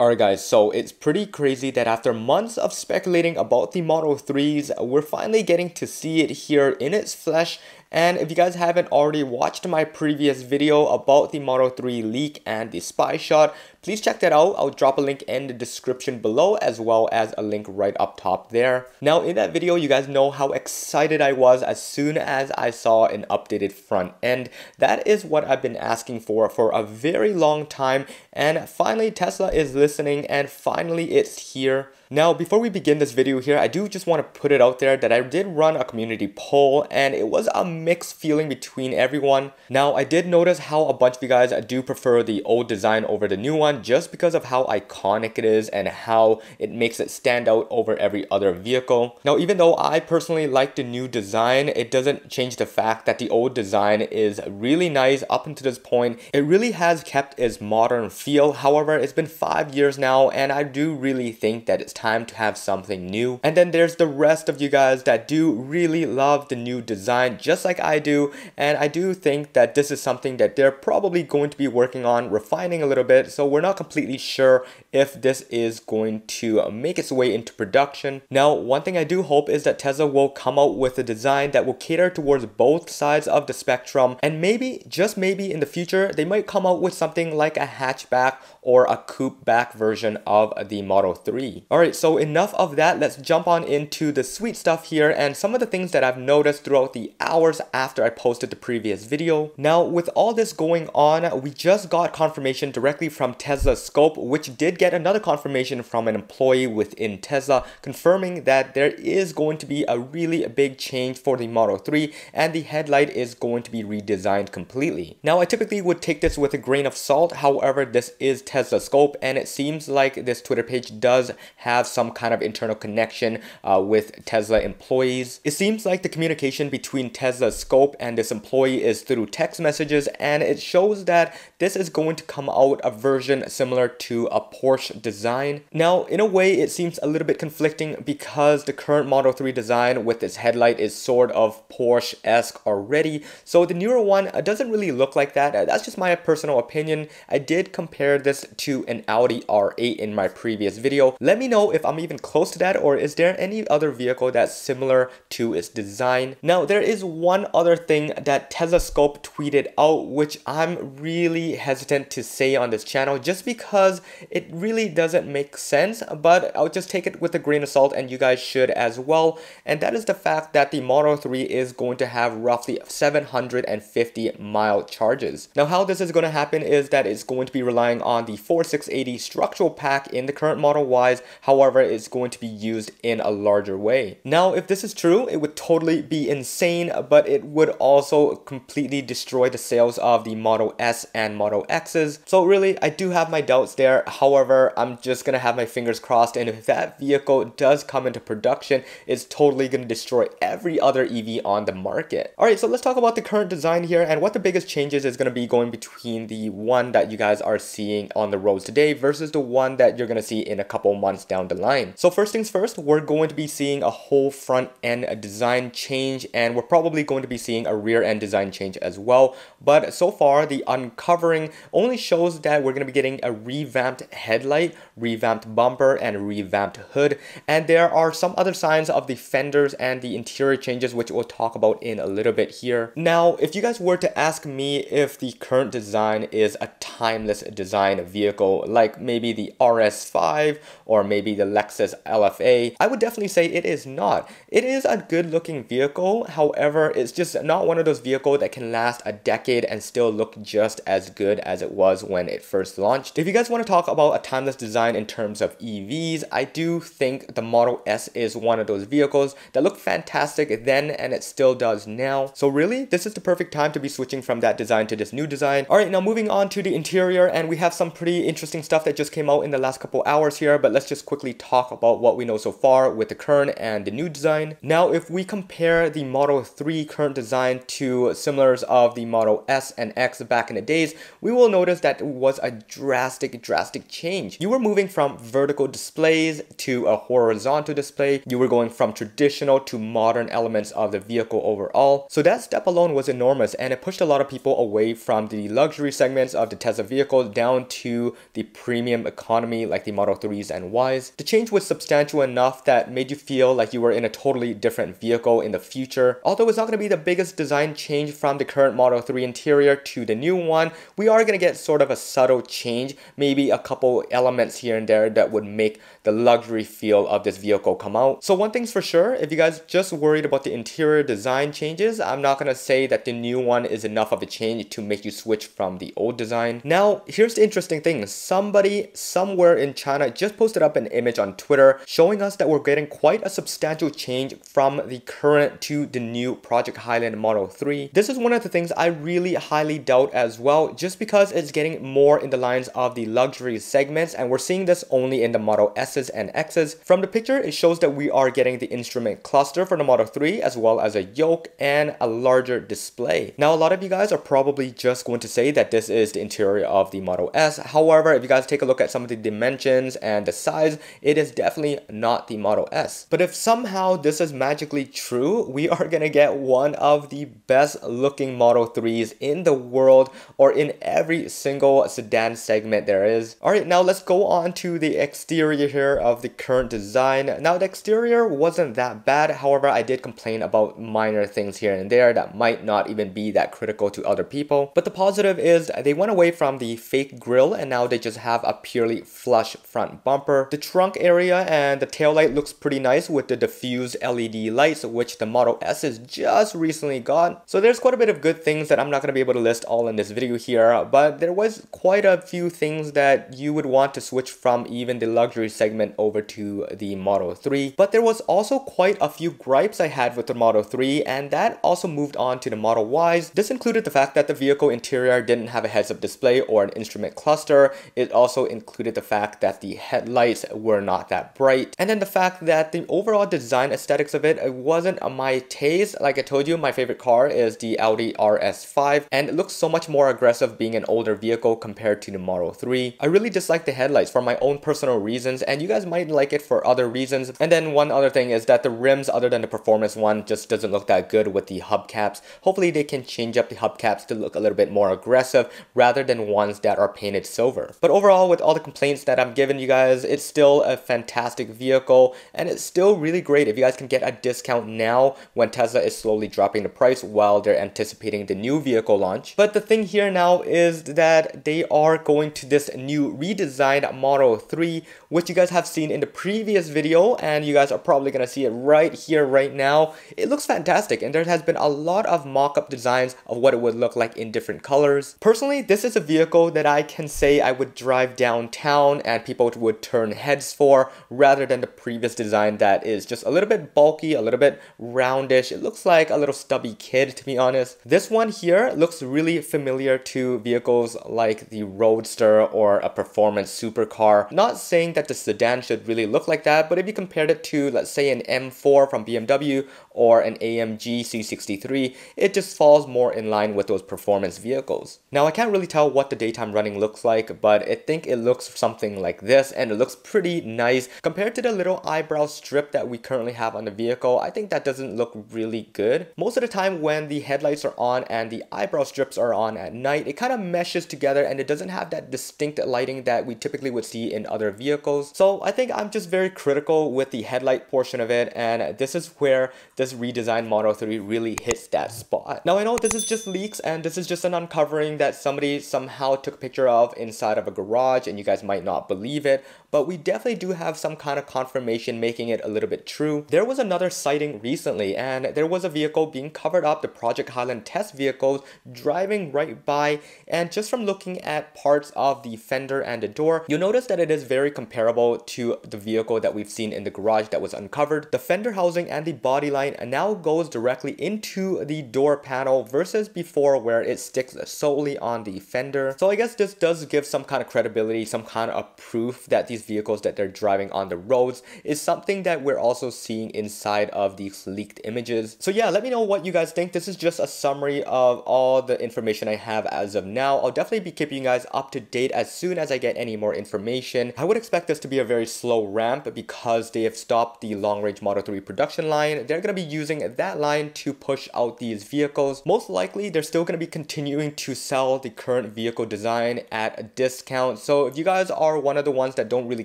Alright guys, so it's pretty crazy that after months of speculating about the Model 3s, we're finally getting to see it here in its flesh. And if you guys haven't already watched my previous video about the Model 3 leak and the spy shot, please check that out. I'll drop a link in the description below as well as a link right up top there. Now in that video, you guys know how excited I was as soon as I saw an updated front end. That is what I've been asking for for a very long time and finally Tesla is listening and finally it's here. Now, before we begin this video here, I do just want to put it out there that I did run a community poll and it was a mixed feeling between everyone. Now, I did notice how a bunch of you guys do prefer the old design over the new one just because of how iconic it is and how it makes it stand out over every other vehicle. Now, even though I personally like the new design, it doesn't change the fact that the old design is really nice up until this point. It really has kept its modern feel. However, it's been five years now and I do really think that it's time to have something new. And then there's the rest of you guys that do really love the new design just like I do. And I do think that this is something that they're probably going to be working on refining a little bit. So we're not completely sure if this is going to make its way into production. Now, one thing I do hope is that Tesla will come out with a design that will cater towards both sides of the spectrum. And maybe, just maybe in the future, they might come out with something like a hatchback or a coupe back version of the Model 3. Alright, Alright, so enough of that. Let's jump on into the sweet stuff here and some of the things that I've noticed throughout the hours after I posted the previous video. Now, with all this going on, we just got confirmation directly from Tesla Tesla scope, which did get another confirmation from an employee within Tesla, confirming that there is going to be a really big change for the Model 3 and the headlight is going to be redesigned completely. Now, I typically would take this with a grain of salt. However, this is Tesla Scope and it seems like this Twitter page does have some kind of internal connection uh, with Tesla employees. It seems like the communication between Tesla scope and this employee is through text messages and it shows that this is going to come out a version similar to a Porsche design. Now, in a way, it seems a little bit conflicting because the current Model 3 design with its headlight is sort of Porsche-esque already. So the newer one doesn't really look like that. That's just my personal opinion. I did compare this to an Audi R8 in my previous video. Let me know if I'm even close to that or is there any other vehicle that's similar to its design. Now there is one other thing that Tesla Scope tweeted out which I'm really hesitant to say on this channel just because it really doesn't make sense but I'll just take it with a grain of salt and you guys should as well and that is the fact that the Model 3 is going to have roughly 750 mile charges. Now how this is going to happen is that it's going to be relying on the 4680 structural pack in the current Model Ys however it's going to be used in a larger way. Now if this is true, it would totally be insane, but it would also completely destroy the sales of the Model S and Model X's. So really, I do have my doubts there. However, I'm just gonna have my fingers crossed and if that vehicle does come into production, it's totally gonna destroy every other EV on the market. Alright, so let's talk about the current design here and what the biggest changes is gonna be going between the one that you guys are seeing on the roads today versus the one that you're gonna see in a couple months down down the line. So first things first, we're going to be seeing a whole front end design change and we're probably going to be seeing a rear end design change as well. But so far, the uncovering only shows that we're going to be getting a revamped headlight, revamped bumper, and revamped hood. And there are some other signs of the fenders and the interior changes, which we'll talk about in a little bit here. Now, if you guys were to ask me if the current design is a timeless design vehicle, like maybe the RS5 or maybe maybe the Lexus LFA, I would definitely say it is not. It is a good looking vehicle, however, it's just not one of those vehicles that can last a decade and still look just as good as it was when it first launched. If you guys want to talk about a timeless design in terms of EVs, I do think the Model S is one of those vehicles that looked fantastic then and it still does now. So really, this is the perfect time to be switching from that design to this new design. Alright, now moving on to the interior and we have some pretty interesting stuff that just came out in the last couple hours here, but let's just quickly talk about what we know so far with the current and the new design. Now, if we compare the Model 3 current design to similars of the Model S and X back in the days, we will notice that it was a drastic, drastic change. You were moving from vertical displays to a horizontal display. You were going from traditional to modern elements of the vehicle overall. So that step alone was enormous and it pushed a lot of people away from the luxury segments of the Tesla vehicle down to the premium economy like the Model 3s and Ys. The change was substantial enough that made you feel like you were in a totally different vehicle in the future. Although it's not going to be the biggest design change from the current Model 3 interior to the new one, we are going to get sort of a subtle change, maybe a couple elements here and there that would make the luxury feel of this vehicle come out. So one thing's for sure, if you guys just worried about the interior design changes, I'm not to say that the new one is enough of a change to make you switch from the old design. Now, here's the interesting thing. Somebody somewhere in China just posted up an image on Twitter showing us that we're getting quite a substantial change from the current to the new Project Highland Model 3. This is one of the things I really highly doubt as well, just because it's getting more in the lines of the luxury segments, and we're seeing this only in the Model S's and X's. From the picture, it shows that we are getting the instrument cluster for the Model 3, as well as a yoke and a larger display. Now, a lot of you guys are probably just going to say that this is the interior of the Model S. However, if you guys take a look at some of the dimensions and the size, it is definitely not the Model S. But if somehow this is magically true, we are gonna get one of the best looking Model 3s in the world or in every single sedan segment there is. Alright, now let's go on to the exterior here of the current design. Now the exterior wasn't that bad, however I did complain about minor things here and there that might not even be that critical to other people. But the positive is they went away from the fake grille and now they just have a purely flush front bumper. The trunk area and the tail light looks pretty nice with the diffused LED lights which the Model S has just recently got. So there's quite a bit of good things that I'm not going to be able to list all in this video here, but there was quite a few things that you would want to switch from even the luxury segment over to the Model 3. But there was also quite a few gripes I had with the Model 3 and that also moved on to the Model Ys. This included the fact that the vehicle interior didn't have a heads-up display or an instrument cluster. It also included the fact that the headlights were not that bright. And then the fact that the overall design aesthetics of it, it wasn't my taste. Like I told you, my favorite car is the Audi RS5 and it looks so much more aggressive being an older vehicle compared to the Model 3. I really dislike the headlights for my own personal reasons and you guys might like it for other reasons. And then one other thing is that the rims other than the performance one just doesn't look that good with the hubcaps. Hopefully they can change up the hubcaps to look a little bit more aggressive rather than ones that are painted silver. But overall with all the complaints that I'm giving you guys, it's still a fantastic vehicle and it's still really great if you guys can get a discount now when Tesla is slowly dropping the price while they're anticipating the new vehicle launch. But the thing here now is that they are going to this new redesigned Model 3 which you guys have seen in the previous video and you guys are probably gonna see it right here right now. It looks fantastic and there has been a lot of mock-up designs of what it would look like in different colors. Personally, this is a vehicle that I can say I would drive downtown and people would turn heads for rather than the previous design that is just a little bit bulky, a little bit roundish. It looks like a little stubby kid to be honest. This one here looks really familiar to vehicles like the Roadster or a performance supercar. Not saying that the sedan should really look like that, but if you compared it to, let's say, an M4 from BMW or an AMG C63, it just falls more in line with those performance vehicles. Now, I can't really tell what the daytime running looks like, but I think it looks something like this, and it looks pretty nice. Compared to the little eyebrow strip that we currently have on the vehicle, I think that doesn't look really good. Most of the time when the headlights are on and the eyebrow strips are on at night, it kind of meshes together and it doesn't have that distinct lighting that we typically would see in other vehicles. So I think I'm just very critical with the headlight portion of it and this is where this redesigned Model 3 really hits that spot. Now I know this is just leaks and this is just an uncovering that somebody somehow took a picture of inside of a garage and you guys might not believe it, but we definitely do have some kind of confirmation making it a little bit true. There was another sighting recently and there was a vehicle being covered up, the Project Highland test vehicles driving right by and just from looking at parts of the fender and the door, you'll notice that it is very comparable to the vehicle that we've seen in the garage that was uncovered. The fender housing and the body line now goes directly into the door panel versus before where it sticks solely on the fender. So I guess this does give some kind of credibility, some kind of proof that these these vehicles that they're driving on the roads is something that we're also seeing inside of these leaked images. So yeah, let me know what you guys think. This is just a summary of all the information I have as of now. I'll definitely be keeping you guys up to date as soon as I get any more information. I would expect this to be a very slow ramp because they have stopped the long range Model 3 production line. They're going to be using that line to push out these vehicles. Most likely, they're still going to be continuing to sell the current vehicle design at a discount. So if you guys are one of the ones that really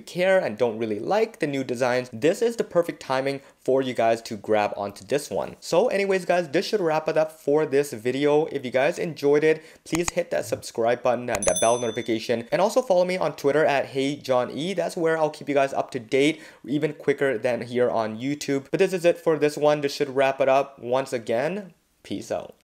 care and don't really like the new designs, this is the perfect timing for you guys to grab onto this one. So anyways guys, this should wrap it up for this video. If you guys enjoyed it, please hit that subscribe button and that bell notification. And also follow me on Twitter at HeyJohnEe. That's where I'll keep you guys up to date even quicker than here on YouTube. But this is it for this one. This should wrap it up. Once again, peace out.